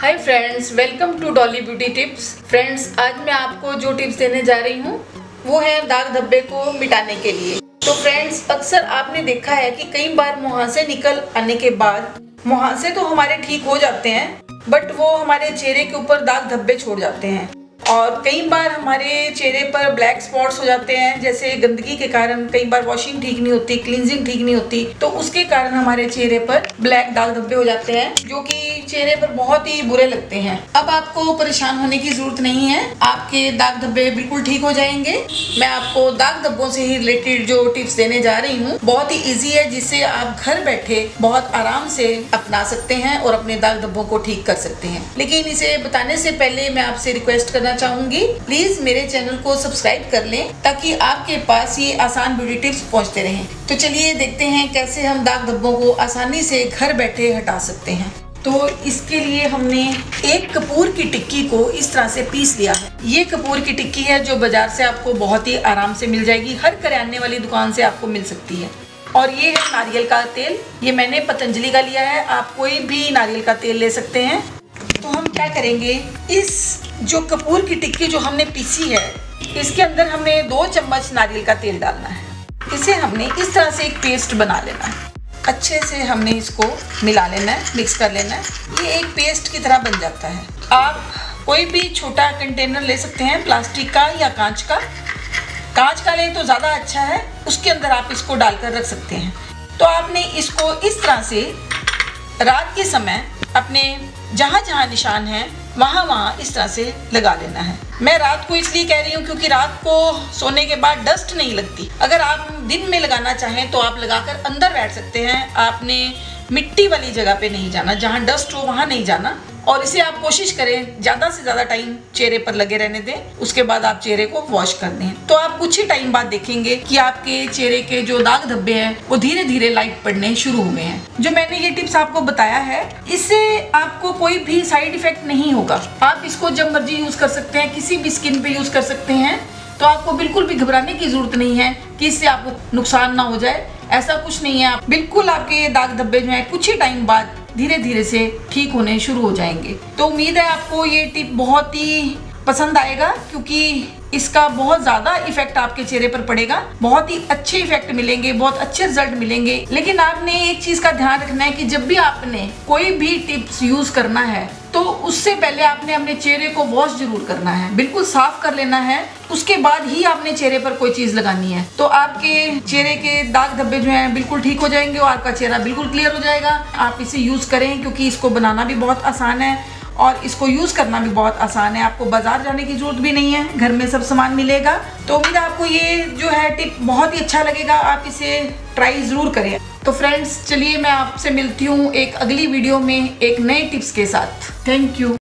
Hi friends welcome to Dolly beauty tips friends आज मैं आपको जो टिप्स देने जा रही हूँ, वो है दाग धब्बे को मिटाने के लिए। तो फ्रेंड्स अक्सर आपने देखा है कि कई बार मुहासे निकल आने के बाद मुहासे तो हमारे ठीक हो जाते हैं बट वो हमारे चेहरे के ऊपर दाग धब्बे छोड़ जाते हैं। और कई बार हमारे चेहरे पर ब्लैक स्पॉट्स हो जाते हैं, जैसे गंदगी के कारण कई बार वॉशिंग ठीक नहीं होती क्लींजिंग ठीक नहीं होती तो उसके कारण हमारे चेहरे पर ब्लैक दाग धब्बे हो जाते हैं, जो कि चेहरे पर बहुत ही बुरे लगते हैं। अब आपको परेशान होने की ज़रूरत नहीं है, आपके दाग धब्बे बिल्कुल ठीक हो जाएँगे। मैं आपको दाग धब्बों से ही रिलेटेड जो टिप्स देने जा रही हूँ, बहुत ही ईजी है, जिससे आप घर बैठे बहुत आराम से अपना सकते हैं और अपने दाग धब्बों को ठीक कर सकते हैं। लेकिन इसे बताने से पहले मैं आपसे रिक्वेस्ट करना चाहूँगी प्लीज़ मेरे चैनल को सब्सक्राइब कर लें, ताकि आपके पास ये आसान ब्यूटी टिप्स पहुँचते रहें। तो चलिए देखते हैं कैसे हम दाग धब्बों को आसानी से घर बैठे हटा सकते हैं। तो इसके लिए हमने एक कपूर की टिक्की को इस तरह से पीस लिया है। ये कपूर की टिक्की है, जो बाज़ार से आपको बहुत ही आराम से मिल जाएगी। हर करियाने वाली दुकान से आपको मिल सकती है। और ये है नारियल का तेल। ये मैंने पतंजलि का लिया है। आप कोई भी नारियल का तेल ले सकते हैं। तो हम क्या करेंगे? इस जो कपूर की टिक्की जो हमने पीसी है, इसके अंदर हमने दो चम्मच नारियल का तेल डालना है। इसे हमने इस तरह से एक पेस्ट बना लेना है। अच्छे से हमने इसको मिला लेना है, मिक्स कर लेना है। ये एक पेस्ट की तरह बन जाता है। आप कोई भी छोटा कंटेनर ले सकते हैं, प्लास्टिक का या कांच का। कांच का लें तो ज़्यादा अच्छा है, उसके अंदर आप इसको डालकर रख सकते हैं। तो आपने इसको इस तरह से रात के समय अपने जहाँ जहाँ निशान है, वहाँ वहाँ इस तरह से लगा लेना है। मैं रात को इसलिए कह रही हूँ क्योंकि रात को सोने के बाद डस्ट नहीं लगती। अगर आप दिन में लगाना चाहें तो आप लगाकर अंदर बैठ सकते हैं। आपने मिट्टी वाली जगह पे नहीं जाना। जहाँ डस्ट हो, वहाँ नहीं जाना। और इसे आप कोशिश करें ज़्यादा से ज़्यादा टाइम चेहरे पर लगे रहने दें, उसके बाद आप चेहरे को वॉश कर दें। तो आप कुछ ही टाइम बाद देखेंगे कि आपके चेहरे के जो दाग धब्बे हैं, वो धीरे धीरे लाइट पड़ने शुरू हुए हैं। जो मैंने ये टिप्स आपको बताया है, इससे आपको कोई भी साइड इफ़ेक्ट नहीं होगा। आप इसको जब मर्ज़ी यूज़ कर सकते हैं, किसी भी स्किन पे यूज़ कर सकते हैं तो आपको बिल्कुल भी घबराने की ज़रूरत नहीं है कि इससे आपको नुकसान ना हो जाए। ऐसा कुछ नहीं है। बिल्कुल आपके दाग धब्बे जो है, कुछ ही टाइम बाद धीरे धीरे से ठीक होने शुरू हो जाएँगे। तो उम्मीद है आपको ये टिप बहुत ही पसंद आएगा, क्योंकि इसका बहुत ज़्यादा इफ़ेक्ट आपके चेहरे पर पड़ेगा। बहुत ही अच्छे इफ़ेक्ट मिलेंगे, बहुत अच्छे रिज़ल्ट मिलेंगे। लेकिन आपने एक चीज़ का ध्यान रखना है कि जब भी आपने कोई भी टिप्स यूज़ करना है तो उससे पहले आपने अपने चेहरे को वॉश ज़रूर करना है। बिल्कुल साफ़ कर लेना है। उसके बाद ही आपने चेहरे पर कोई चीज़ लगानी है। तो आपके चेहरे के दाग धब्बे जो हैं, बिल्कुल ठीक हो जाएँगे और आपका चेहरा बिल्कुल क्लियर हो जाएगा। आप इसे यूज़ करें क्योंकि इसको बनाना भी बहुत आसान है और इसको यूज़ करना भी बहुत आसान है। आपको बाज़ार जाने की ज़रूरत भी नहीं है। घर में सब सामान मिलेगा। तो उम्मीद आपको ये जो है टिप बहुत ही अच्छा लगेगा। आप इसे ट्राई ज़रूर करें। तो फ्रेंड्स चलिए मैं आपसे मिलती हूँ एक अगली वीडियो में एक नए टिप्स के साथ। Thank you